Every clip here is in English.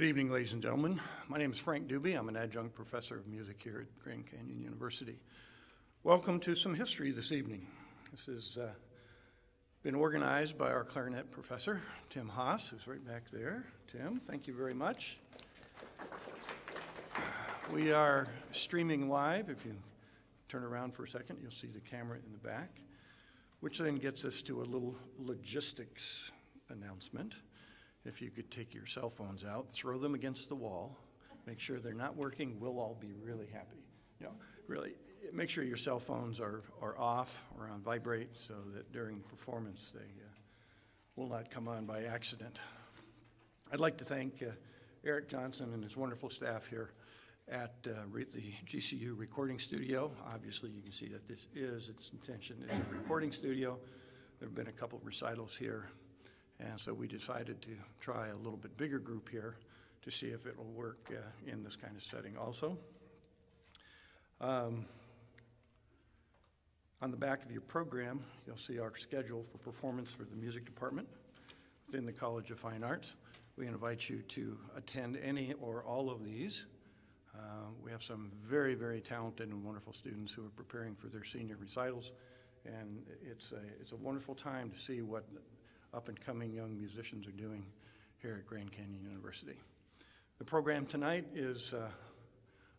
Good evening, ladies and gentlemen. My name is Frank Dubuy. I'm an adjunct professor of music here at Grand Canyon University. Welcome to some history this evening. This has uh, been organized by our clarinet professor, Tim Haas, who's right back there. Tim, thank you very much. We are streaming live. If you turn around for a second, you'll see the camera in the back, which then gets us to a little logistics announcement. If you could take your cell phones out, throw them against the wall, make sure they're not working, we'll all be really happy. You know, really, make sure your cell phones are, are off or on vibrate so that during performance they uh, will not come on by accident. I'd like to thank uh, Eric Johnson and his wonderful staff here at uh, the GCU recording studio. Obviously, you can see that this is its intention is a recording studio. There have been a couple recitals here and so we decided to try a little bit bigger group here to see if it will work uh, in this kind of setting also. Um, on the back of your program, you'll see our schedule for performance for the music department within the College of Fine Arts. We invite you to attend any or all of these. Uh, we have some very, very talented and wonderful students who are preparing for their senior recitals, and it's a, it's a wonderful time to see what up and coming young musicians are doing here at Grand Canyon University. The program tonight is uh,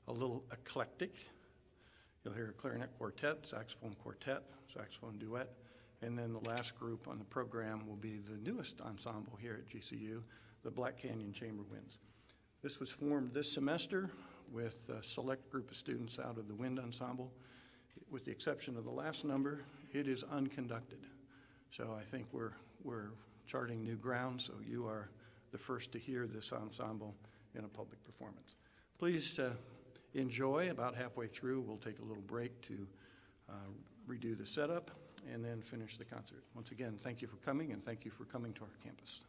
a little eclectic. You'll hear a clarinet quartet, saxophone quartet, saxophone duet, and then the last group on the program will be the newest ensemble here at GCU, the Black Canyon Chamber Winds. This was formed this semester with a select group of students out of the wind ensemble. With the exception of the last number, it is unconducted. So I think we're we're charting new ground, so you are the first to hear this ensemble in a public performance. Please uh, enjoy. About halfway through, we'll take a little break to uh, redo the setup and then finish the concert. Once again, thank you for coming and thank you for coming to our campus.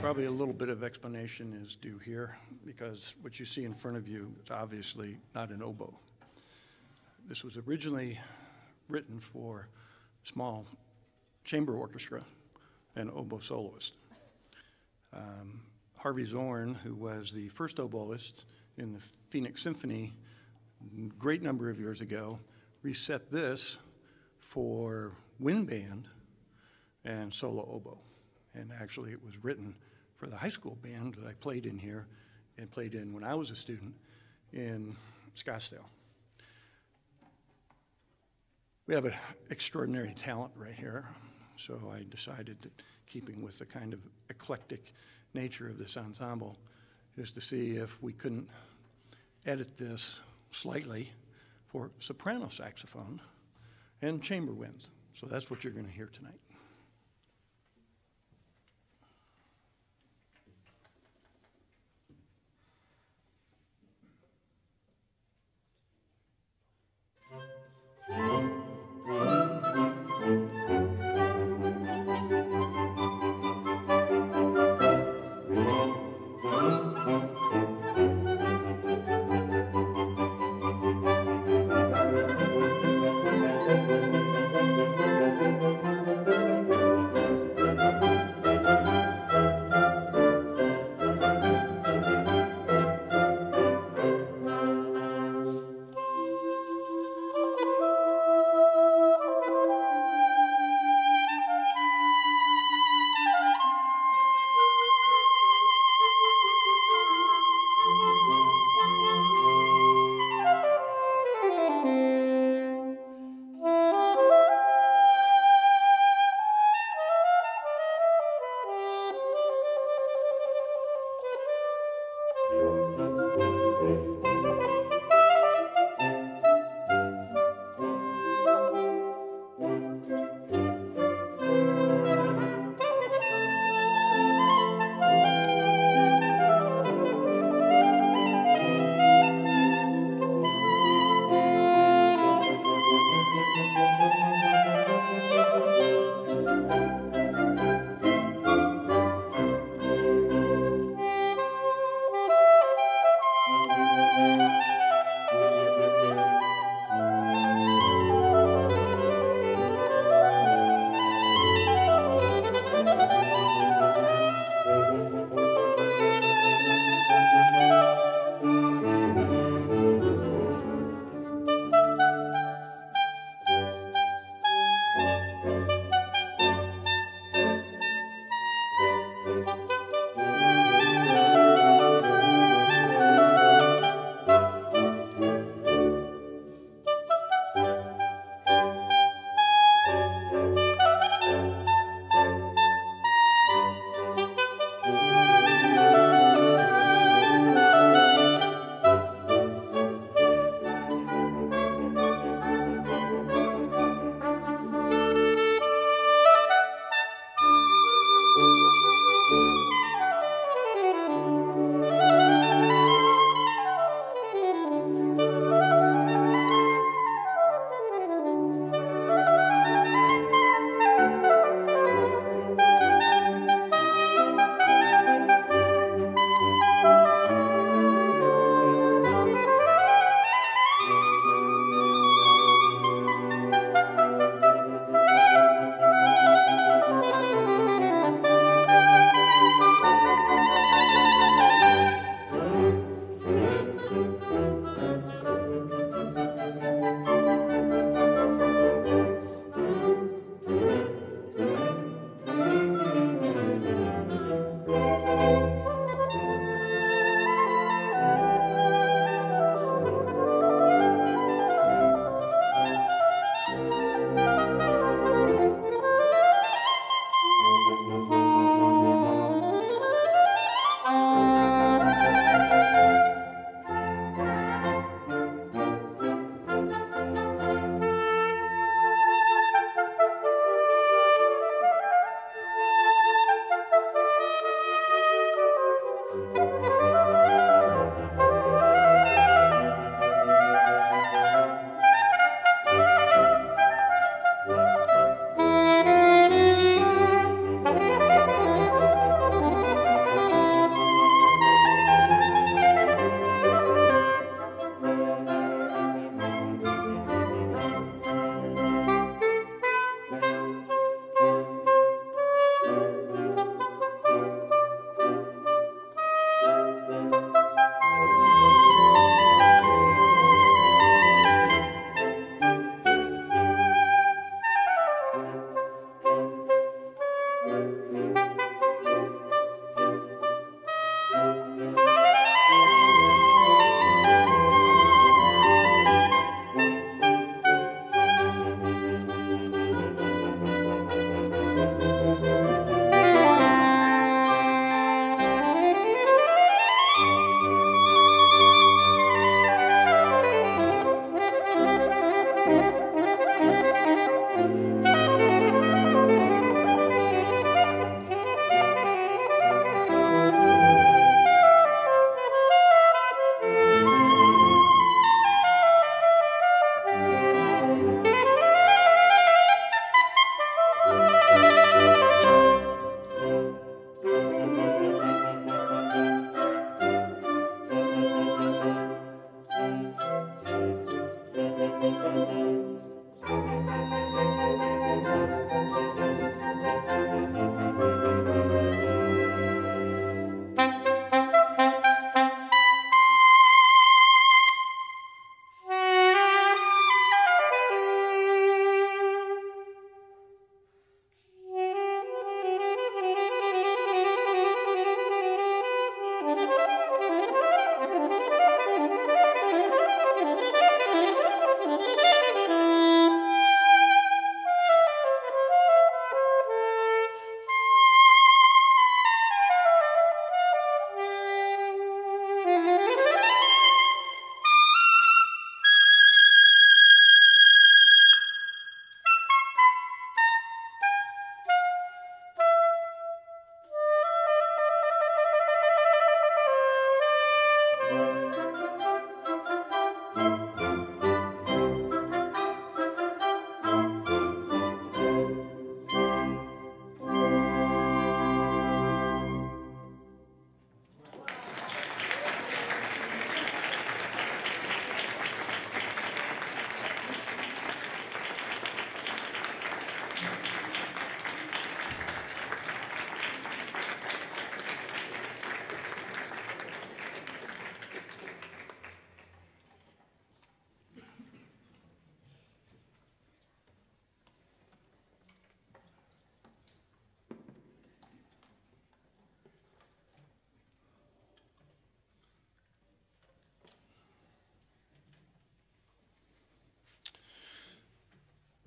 Probably a little bit of explanation is due here, because what you see in front of you is obviously not an oboe. This was originally written for small chamber orchestra and oboe soloist. Um, Harvey Zorn, who was the first oboist in the Phoenix Symphony a great number of years ago, reset this for wind band and solo oboe. And actually, it was written for the high school band that I played in here and played in when I was a student in Scottsdale. We have an extraordinary talent right here, so I decided that keeping with the kind of eclectic nature of this ensemble is to see if we couldn't edit this slightly for soprano saxophone and chamber winds. So that's what you're going to hear tonight. Música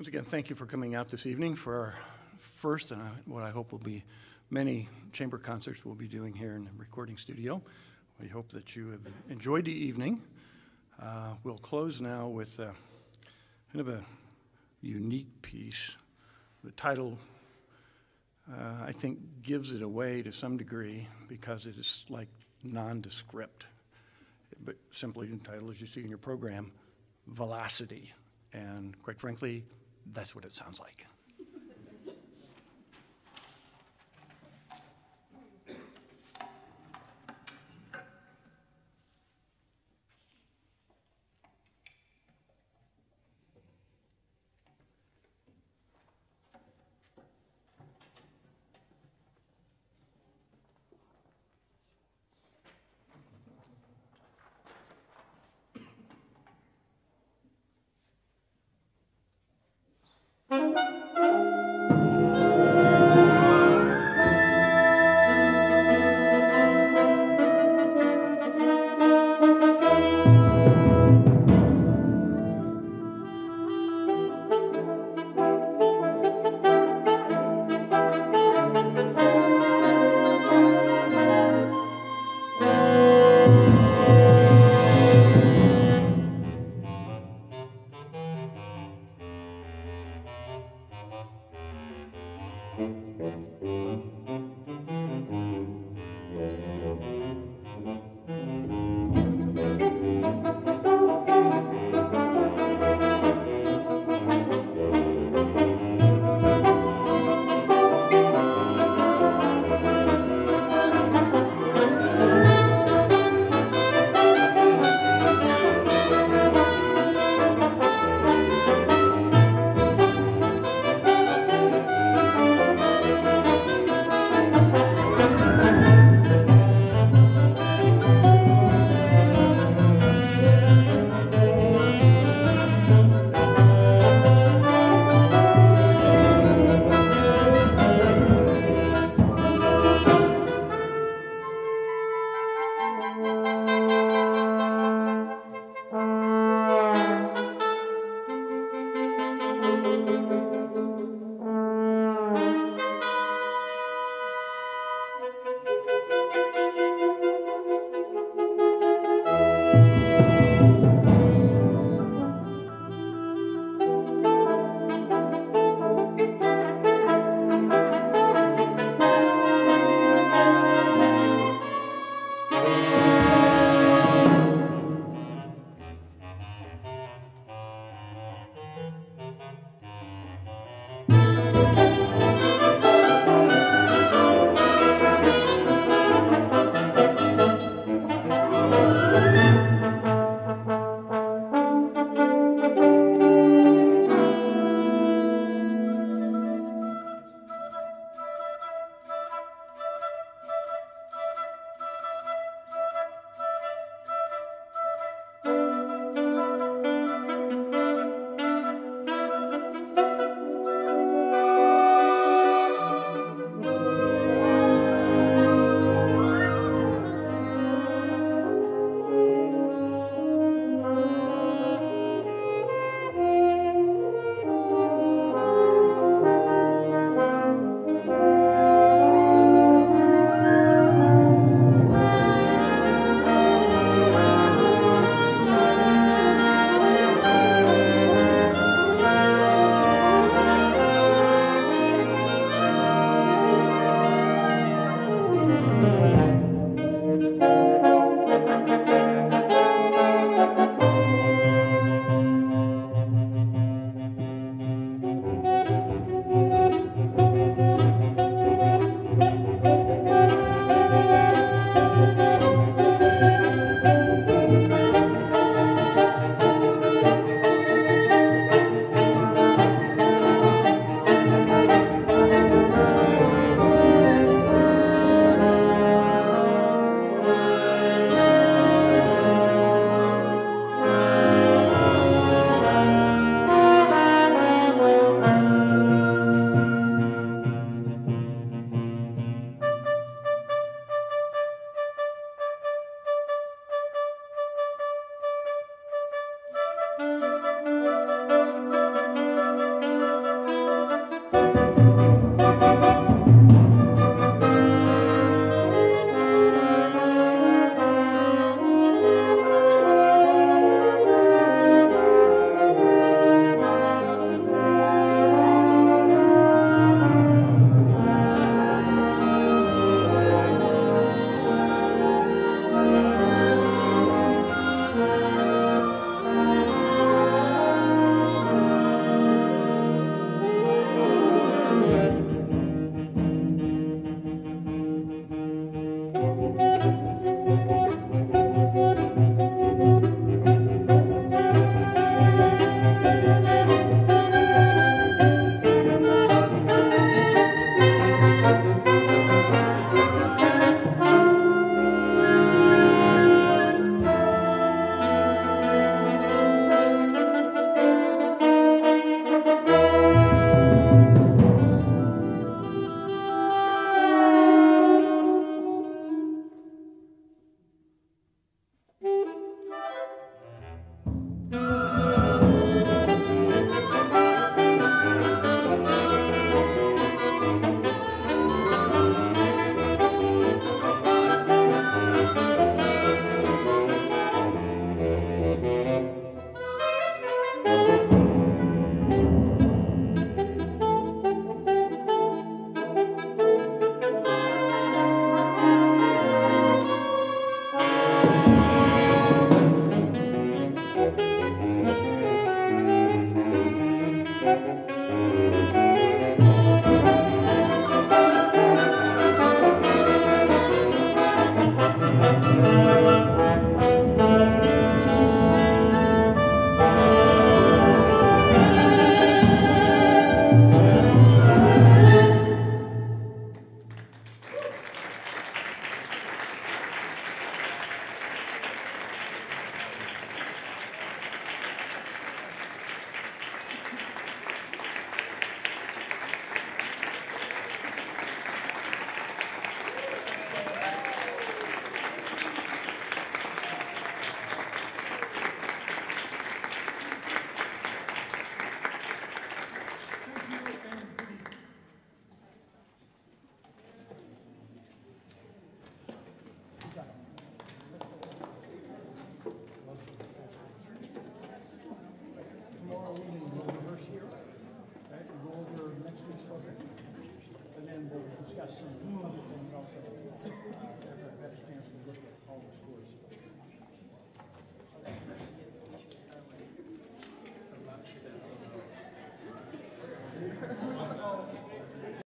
Once again, thank you for coming out this evening for our first and what I hope will be many chamber concerts we'll be doing here in the recording studio. We hope that you have enjoyed the evening. Uh, we'll close now with uh, kind of a unique piece. The title, uh, I think, gives it away to some degree because it is like nondescript, but simply entitled, as you see in your program, Velocity. And quite frankly, that's what it sounds like.